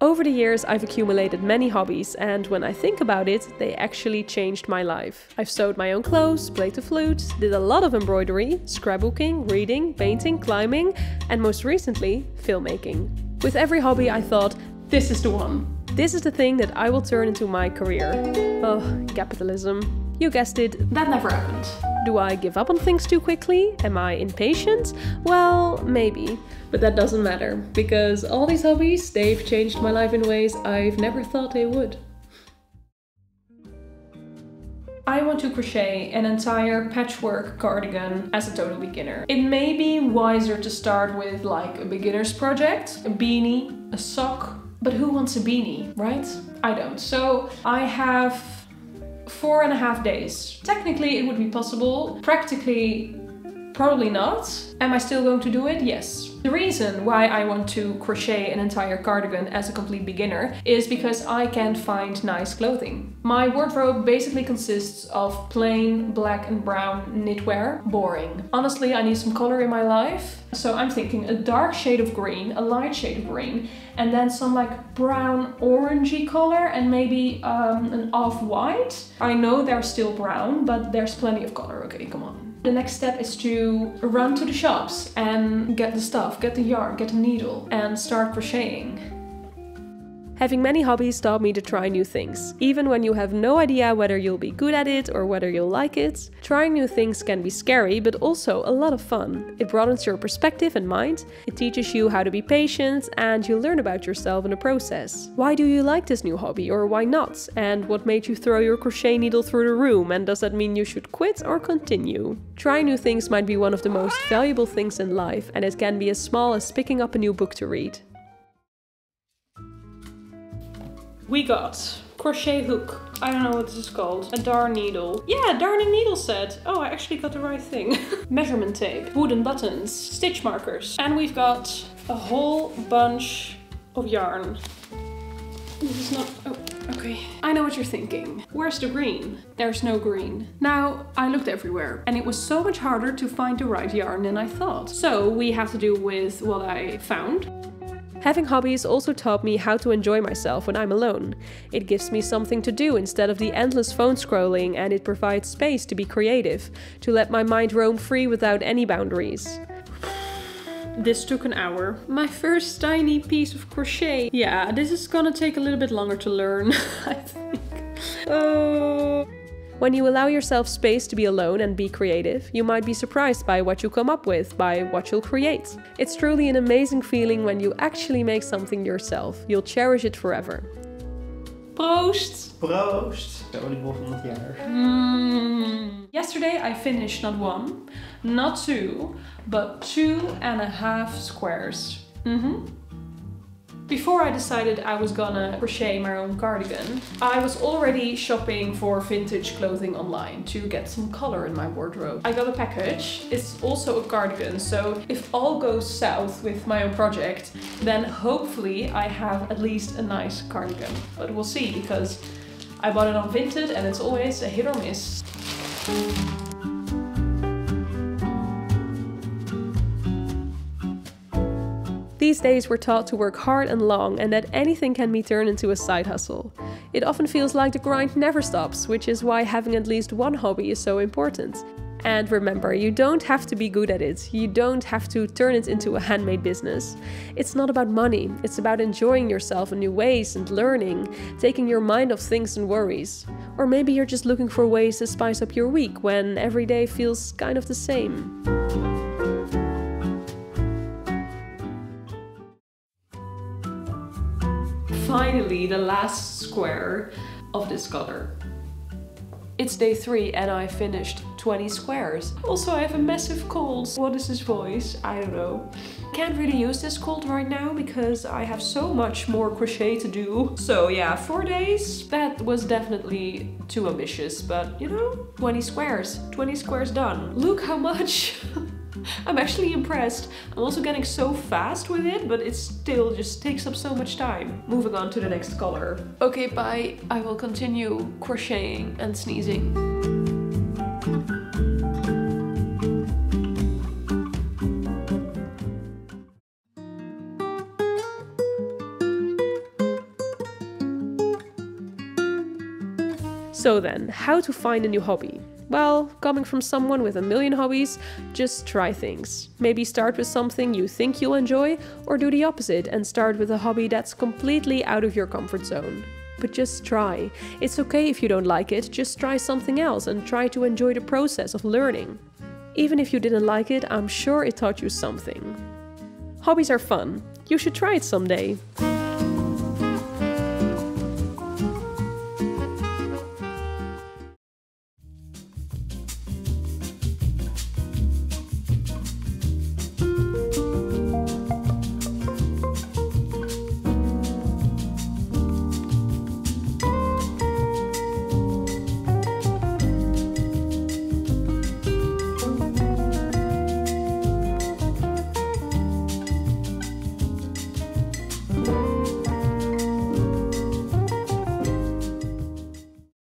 Over the years, I've accumulated many hobbies, and when I think about it, they actually changed my life. I've sewed my own clothes, played the flute, did a lot of embroidery, scrapbooking, reading, painting, climbing, and most recently, filmmaking. With every hobby, I thought, this is the one. This is the thing that I will turn into my career. Oh, capitalism. You guessed it, that never happened. Do I give up on things too quickly? Am I impatient? Well, maybe. But that doesn't matter, because all these hobbies, they've changed my life in ways I've never thought they would. I want to crochet an entire patchwork cardigan as a total beginner. It may be wiser to start with like a beginner's project, a beanie, a sock, but who wants a beanie, right? I don't. So I have four and a half days. Technically, it would be possible. Practically, probably not. Am I still going to do it? Yes. The reason why I want to crochet an entire cardigan as a complete beginner is because I can't find nice clothing. My wardrobe basically consists of plain black and brown knitwear. Boring. Honestly, I need some color in my life. So I'm thinking a dark shade of green, a light shade of green, and then some like brown orangey color and maybe um, an off-white. I know they're still brown, but there's plenty of color. Okay, come on. The next step is to run to the shops and get the stuff, get the yarn, get a needle and start crocheting. Having many hobbies taught me to try new things. Even when you have no idea whether you'll be good at it or whether you'll like it, trying new things can be scary but also a lot of fun. It broadens your perspective and mind, it teaches you how to be patient, and you learn about yourself in the process. Why do you like this new hobby or why not? And what made you throw your crochet needle through the room and does that mean you should quit or continue? Trying new things might be one of the most valuable things in life and it can be as small as picking up a new book to read. We got crochet hook. I don't know what this is called. A darn needle. Yeah, darning needle set. Oh, I actually got the right thing. Measurement tape, wooden buttons, stitch markers. And we've got a whole bunch of yarn. This is not, oh, okay. I know what you're thinking. Where's the green? There's no green. Now, I looked everywhere and it was so much harder to find the right yarn than I thought. So we have to do with what I found. Having hobbies also taught me how to enjoy myself when I'm alone. It gives me something to do instead of the endless phone scrolling, and it provides space to be creative, to let my mind roam free without any boundaries. This took an hour. My first tiny piece of crochet. Yeah, this is gonna take a little bit longer to learn, I think. Oh. When you allow yourself space to be alone and be creative, you might be surprised by what you come up with, by what you'll create. It's truly an amazing feeling when you actually make something yourself. You'll cherish it forever. Proost! Proost! De oliebol van het jaar. Mm. Yesterday I finished not one, not two, but two and a half squares. Mm -hmm. Before I decided I was gonna crochet my own cardigan, I was already shopping for vintage clothing online to get some color in my wardrobe. I got a package, it's also a cardigan, so if all goes south with my own project, then hopefully I have at least a nice cardigan. But we'll see, because I bought it on Vinted and it's always a hit or miss. These days we're taught to work hard and long and that anything can be turned into a side hustle. It often feels like the grind never stops, which is why having at least one hobby is so important. And remember, you don't have to be good at it. You don't have to turn it into a handmade business. It's not about money, it's about enjoying yourself in new ways and learning, taking your mind off things and worries. Or maybe you're just looking for ways to spice up your week when every day feels kind of the same. Finally the last square of this color. It's day three and I finished 20 squares. Also, I have a massive cold. What is this voice? I don't know. Can't really use this cold right now because I have so much more crochet to do. So yeah, four days. That was definitely too ambitious, but you know, 20 squares. 20 squares done. Look how much. I'm actually impressed. I'm also getting so fast with it, but it still just takes up so much time. Moving on to the next color. Okay, bye. I will continue crocheting and sneezing. So then, how to find a new hobby? Well, coming from someone with a million hobbies, just try things. Maybe start with something you think you'll enjoy, or do the opposite and start with a hobby that's completely out of your comfort zone. But just try. It's okay if you don't like it, just try something else and try to enjoy the process of learning. Even if you didn't like it, I'm sure it taught you something. Hobbies are fun. You should try it someday.